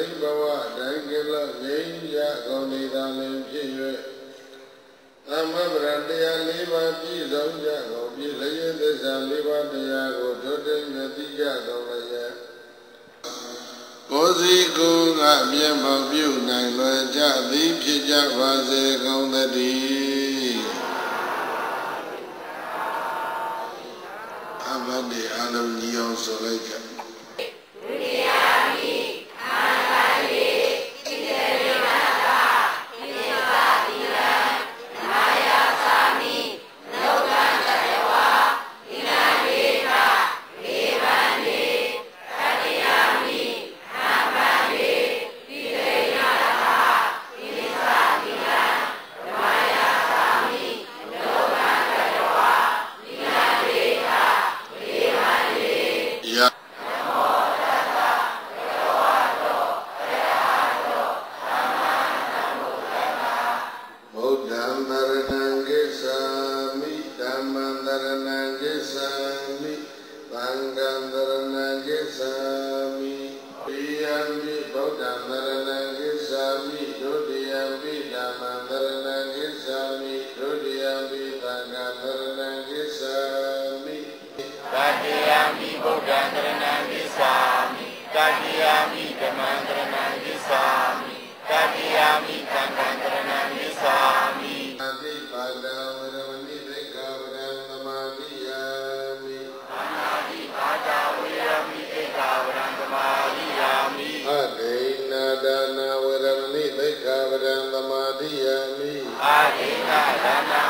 သိဘဝတိုင်းကိလငြိမ်းရကုန်နေတာလည်းဖြစ်၍သမဗရတရား၄ပါးပြည့်စုံကြကုန်ပြီလျက်သစ္စာ၄ပါးတရားကိုထွတ်တဲ့မြတိကြကုန်လျက်ကိုယ်စီကိုယ်ကမျက်မှောက်ပြုနိုင်လွယ်ကြသည်ဖြစ်ကြပါစေကုန်သတည်းအဘဒီအလုံးကြီးအောင်ဆိုလိုက်ကြ la la.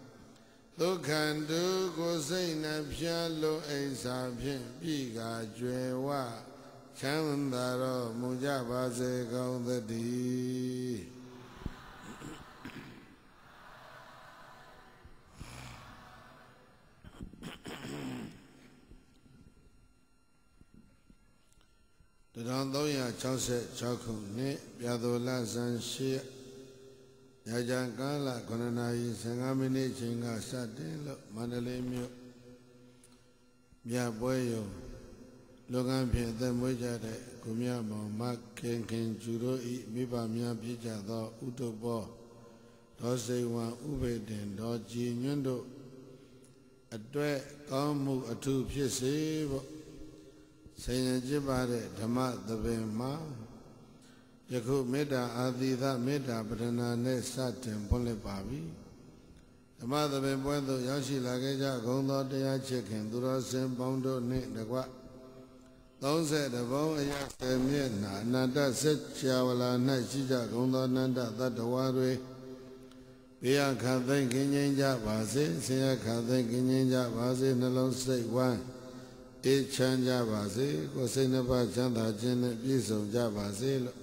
ဒုက္ခံဒုကိုစိတ်နှဖျားလို့အိမ်စာဖြင့်ပြီးကကြွယ်ဝချမ်းသာတော်မူကြပါစေကောင်းသတည်း1366ခုနှစ်ပြာတော်လဆန်းရှိ 9နာရီ15မိနစ်ချိန်ကစတင်လို့မန္တလေးမြို့မြပွဲရုံလောကဖြင့်အသက်မွေးကြတဲ့ကိုမြမောင်မခင်ခင်ကျူတို့ဤမိဘများပြည့်ကြသောဥတုဘောဒေါ်စိန်ဝံဥပေတင်ဒေါ်ကြည်ညွန့်တို့အတွက်ကောင်းမှုအထူးဖြစ်စေဖို့ဆင်ရင်ကျစ်ပါတဲ့ဓမ္မသဘင်မှာ ယခုမေတ္တာအာသီသမေတ္တာပဒနာနဲ့စတင်ဖွင့်လှစ်ပါပြီဓမ္မသဘင်ပွဲသို့ရောက်ရှိလာခဲ့ကြဂုံသောတရားချစ်ခင်သူတော်စင်ပေါင်းတို့နှင့်တကွ30ဘုံအရာ10မျက်နှာအနန္တစัจ java လာ၌ရှိကြဂုံသောအနန္တသတ္တဝါတွေဘေးရခသိမ့်ကင်းငြိမ်းကြပါစေဆင်းရဲခသိမ့်ကင်းငြိမ်းကြပါစေနှလုံးစိတ်ဝမ်းအေးချမ်းကြပါစေကိုယ်စိတ်နှပါချမ်းသာခြင်းနဲ့ပြည့်စုံကြပါစေလို့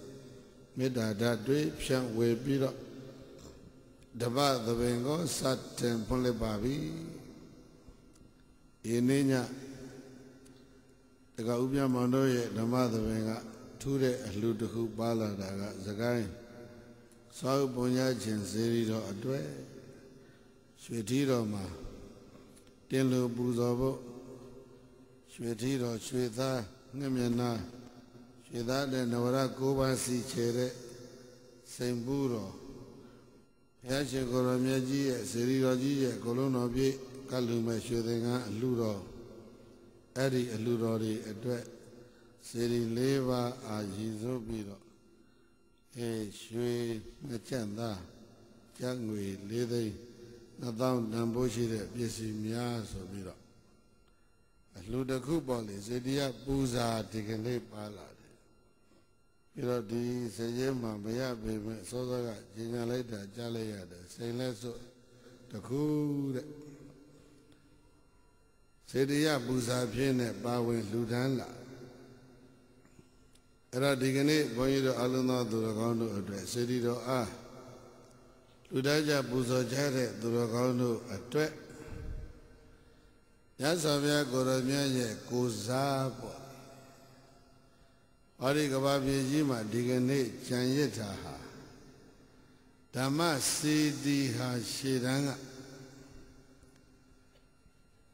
မေတ္တာဓာတ်တွေဖြန့်ဝေပြီးတော့တပတ်သဘင်ကိုစတင်ဖွင့်လိုက်ပါပြီဒီနေ့ညတကဥပြမောင်တို့ရဲ့ဓမ္မသဘင်ကထူးတဲ့အလှတစ်ခုပါလာတာကသကိုင်းသောပုညခြင်းစေရီတော်အတွေ့ရွှေထီးတော်မှာတင်လူပူဇော်ဖို့ရွှေထီတော်ရွှေသားငှက်မျက်နှာ ရွှေသားတဲ့နဝရ၉ပါးစီချေတဲ့စိန်ပူတော်ဘုရားရှင်ကိုရောမြတ်ကြီးရဲ့စေရီတော်ကြီးရဲ့ကိုလုံးတော်ပြည့်ကလူမဲ့ရွှေသင်္ကန်းအလှတော်အဲ့ဒီအလှတော်တွေအတွက်စေရီ၄ပါးအာရည်စိုးပြီးတော့အဲရွှေနှစ်ချက်သားကျပ်ငွေ၄သိန်းနှစ်သောင်းတန်ဖိုးရှိတဲ့ပစ္စည်းများဆိုပြီးတော့အလှတစ်ခုပေါ့လေစေတီကပူဇာဒီကနေ့ပါလာတယ် ပြီးတော့ဒီစေရဲမှာမရပေမဲ့စောစောကကျင်ညာလိုက်တာကြားလိုက်ရတယ်စိန်လက်စွတ်တခုတဲ့စေတီရပူဇာဖြစ်နေပါဝင်လှူဒန်းလာအဲ့တော့ဒီကနေ့ဘုန်းကြီးတို့အလုံးသောသူတော်ကောင်းတို့အတွက်စေတီတော်အားလူသားကြပူဇော်ကြတဲ့သူတော်ကောင်းတို့အတွက်ရသော်ဗျာကိုရောမြတ်ရဲ့ကိုစားပေါ့ ဟောဒီကဘာပြည်ကြီးမှာဒီကနေ့ကြံရစ်တာဟာဓမ္မစေတီဟာရှေတန်းက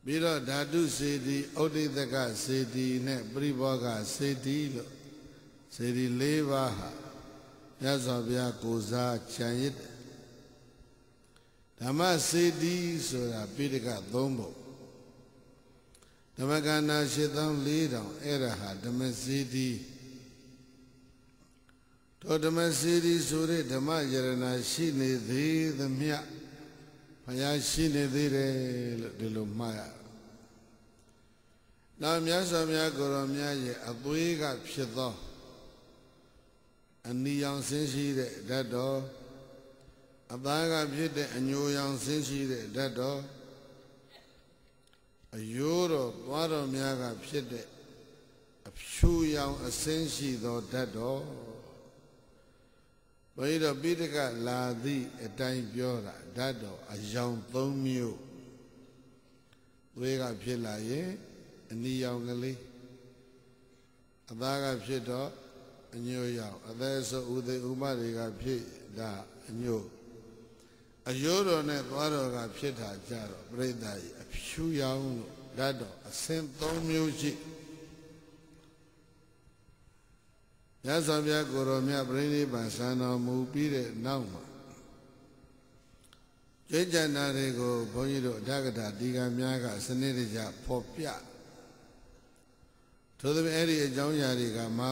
ပြီးတော့ဓာတုစေတီဩဒိတကစေတီနဲ့ပရိဘောဂစေတီလို့စေတီ၄ပါးဟာရသော်ဗျာကိုစားကြံရစ်တယ်ဓမ္မစေတီဆိုတာပိဋကသုံးပုံဓမ္မကန္နာ8400အဲ့ဒါဟာဓမ္မစေတီ သောဓမ္မစေတီဆိုတဲ့ဓမ္မယရဏရှိနေသေးသမျှဘုရားရှိနေသေးတယ်လို့ဒီလိုမှားရနောက်မြတ်စွာဘုရားကိုရောမြတ်ရဲ့အသွေးကဖြစ်သောအနီရောင်ဆင်းရှိတဲ့ဓာတ်တော်အသားကဖြစ်တဲ့အညိုရောင်ဆင်းရှိတဲ့ဓာတ်တော်အယိုးတော်သွားတော်များကဖြစ်တဲ့အဖြူရောင်အစင်းရှိသောဓာတ်တော် ဘုရားတော်ပိဋကလာသည့်အတိုင်းပြောတာဓာတ်တော်အယောင်၃မျိုးသွေးကဖြစ်လာရင်အနီရောင်ကလေးအသားကဖြစ်တော့အညိုရောင်အသက်ဆိုဥသိဥမတွေကဖြစ်ဒါအညိုအယိုးတော်နဲ့သွားတော်ကဖြစ်တာကြတော့ပြိဿကြီးအဖြူရောင်လို့ဓာတ်တော်အစင်း၃မျိုးရှိ ရသော်ပြကိုရောမြတ်ပြိဋိဘံဆံတော်မူပြီးတဲ့နောက်မှာကျွေးကြံတာတွေကိုဘုန်းကြီးတို့အဋ္ဌကတာဒီကများကစနစ်တကျဖော်ပြထို့သဖြင့်အဲ့ဒီအကြောင်းအရာတွေကမာ